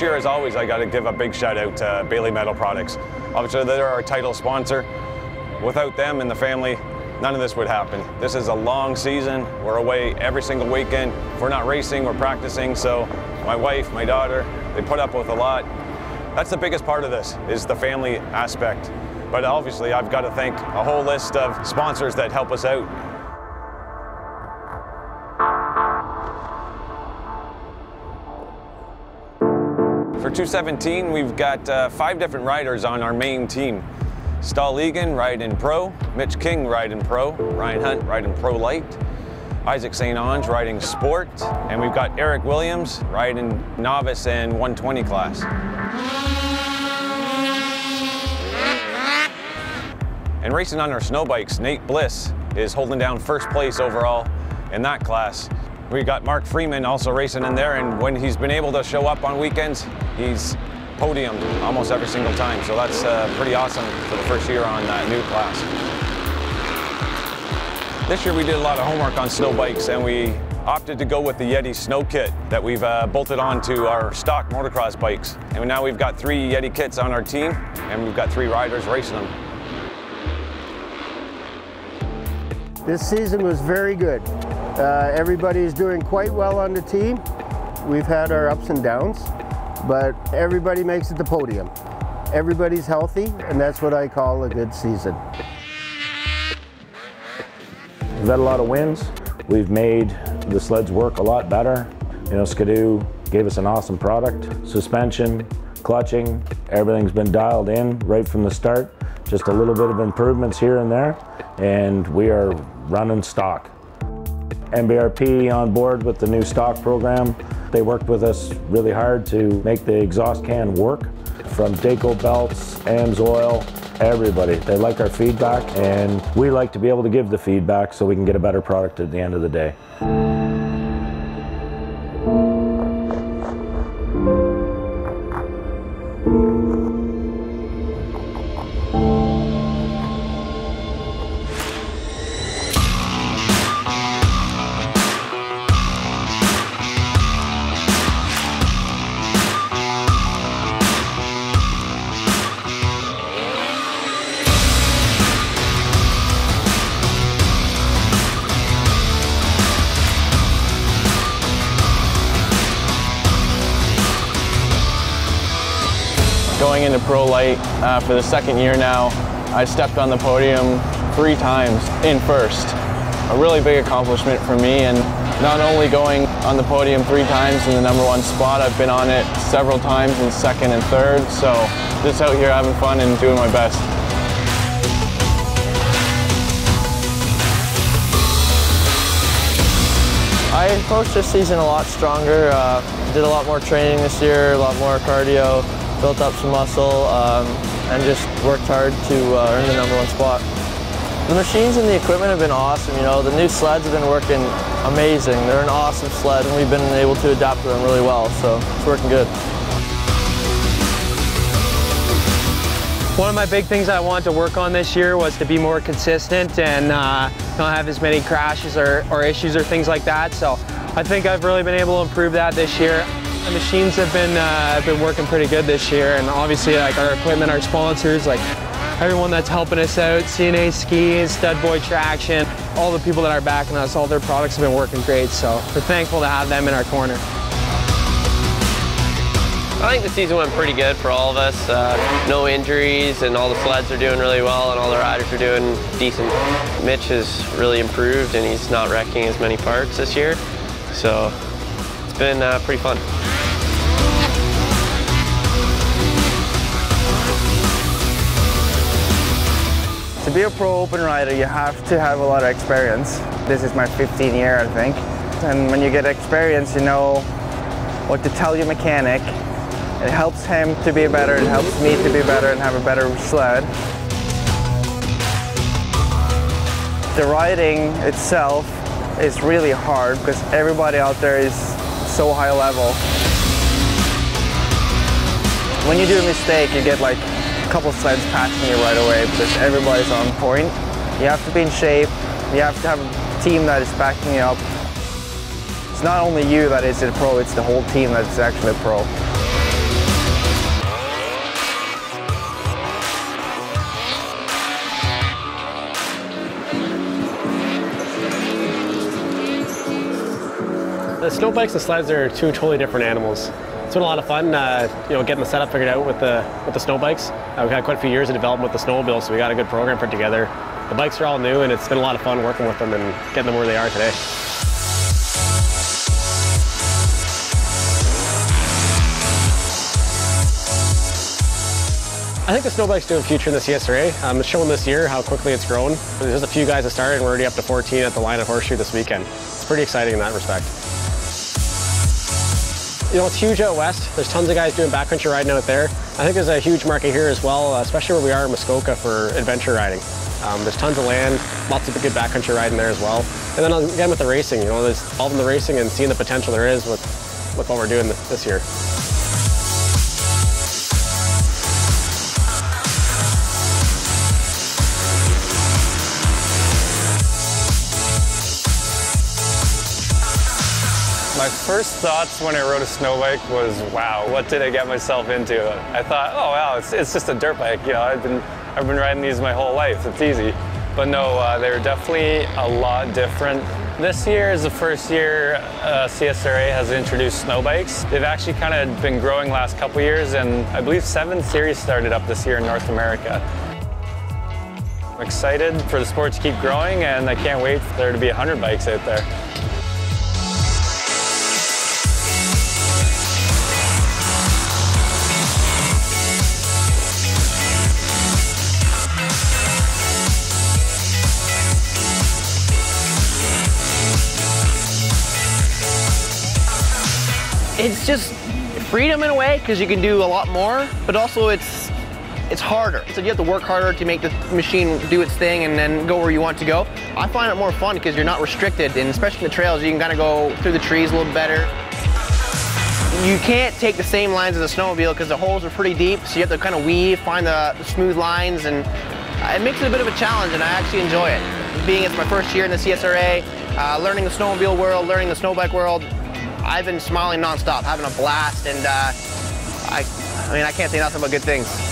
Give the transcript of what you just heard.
Year, as always, I got to give a big shout out to Bailey Metal Products. Obviously, they're our title sponsor. Without them and the family, none of this would happen. This is a long season. We're away every single weekend. If we're not racing, we're practicing. So my wife, my daughter, they put up with a lot. That's the biggest part of this, is the family aspect. But obviously, I've got to thank a whole list of sponsors that help us out. For 217, we've got uh, five different riders on our main team. Stahl Egan riding pro, Mitch King riding pro, Ryan Hunt riding pro light, Isaac St. Ange riding sport, and we've got Eric Williams riding novice and 120 class. And racing on our snow bikes, Nate Bliss is holding down first place overall in that class. We got Mark Freeman also racing in there, and when he's been able to show up on weekends, he's podiumed almost every single time. So that's uh, pretty awesome for the first year on that new class. This year we did a lot of homework on snow bikes, and we opted to go with the Yeti snow kit that we've uh, bolted onto our stock motocross bikes. And now we've got three Yeti kits on our team, and we've got three riders racing them. This season was very good. Uh, everybody is doing quite well on the team. We've had our ups and downs, but everybody makes it to podium. Everybody's healthy, and that's what I call a good season. We've had a lot of wins. We've made the sleds work a lot better. You know, Skidoo gave us an awesome product. Suspension, clutching, everything's been dialed in right from the start. Just a little bit of improvements here and there, and we are running stock. MBRP on board with the new stock program. They worked with us really hard to make the exhaust can work. From Dayco belts, AMSOIL, everybody. They like our feedback and we like to be able to give the feedback so we can get a better product at the end of the day. Going into Pro Light uh, for the second year now, I stepped on the podium three times in first. A really big accomplishment for me and not only going on the podium three times in the number one spot, I've been on it several times in second and third, so just out here having fun and doing my best. I approached this season a lot stronger, uh, did a lot more training this year, a lot more cardio, built up some muscle, um, and just worked hard to uh, earn the number one spot. The machines and the equipment have been awesome. You know, the new sleds have been working amazing. They're an awesome sled, and we've been able to adapt to them really well. So it's working good. One of my big things I wanted to work on this year was to be more consistent and uh, not have as many crashes or, or issues or things like that. So I think I've really been able to improve that this year. The machines have been uh, been working pretty good this year, and obviously like our equipment, our sponsors, like everyone that's helping us out, CNA Skis, Stud Boy Traction, all the people that are backing us, all their products have been working great. So we're thankful to have them in our corner. I think the season went pretty good for all of us. Uh, no injuries, and all the sleds are doing really well, and all the riders are doing decent. Mitch has really improved, and he's not wrecking as many parts this year. So it's been uh, pretty fun. To be a pro open rider, you have to have a lot of experience. This is my 15th year, I think. And when you get experience, you know what to tell your mechanic. It helps him to be better, it helps me to be better and have a better sled. The riding itself is really hard because everybody out there is so high level. When you do a mistake, you get like couple sleds passing you right away because everybody's on point. You have to be in shape. You have to have a team that is backing you up. It's not only you that is a pro, it's the whole team that's actually a pro. The snow bikes and sleds are two totally different animals. It's been a lot of fun, uh, you know, getting the setup figured out with the with the snow bikes. Uh, we've had quite a few years of development with the snowmobile, so we got a good program put together. The bikes are all new, and it's been a lot of fun working with them and getting them where they are today. I think the snow bike's doing a future in the CSRA. Um, it's showing this year how quickly it's grown. There's just a few guys that started, and we're already up to 14 at the line of horseshoe this weekend. It's pretty exciting in that respect. You know, it's huge out west. There's tons of guys doing backcountry riding out there. I think there's a huge market here as well, especially where we are in Muskoka for adventure riding. Um, there's tons of land, lots of good backcountry riding there as well. And then again with the racing, you know, there's involved in the racing and seeing the potential there is with, with what we're doing this year. My first thoughts when I rode a snow bike was, wow, what did I get myself into? I thought, oh wow, it's, it's just a dirt bike. You know, I've been, I've been riding these my whole life. It's easy. But no, uh, they're definitely a lot different. This year is the first year uh, CSRA has introduced snow bikes. They've actually kind of been growing last couple years, and I believe seven series started up this year in North America. I'm excited for the sport to keep growing, and I can't wait for there to be 100 bikes out there. It's just freedom in a way because you can do a lot more, but also it's it's harder. So you have to work harder to make the machine do its thing and then go where you want to go. I find it more fun because you're not restricted, and especially in the trails, you can kind of go through the trees a little better. You can't take the same lines as a snowmobile because the holes are pretty deep, so you have to kind of weave, find the, the smooth lines, and it makes it a bit of a challenge, and I actually enjoy it. Being it's my first year in the CSRA, uh, learning the snowmobile world, learning the snowbike world, I've been smiling nonstop, having a blast, and uh, I, I mean, I can't say nothing but good things.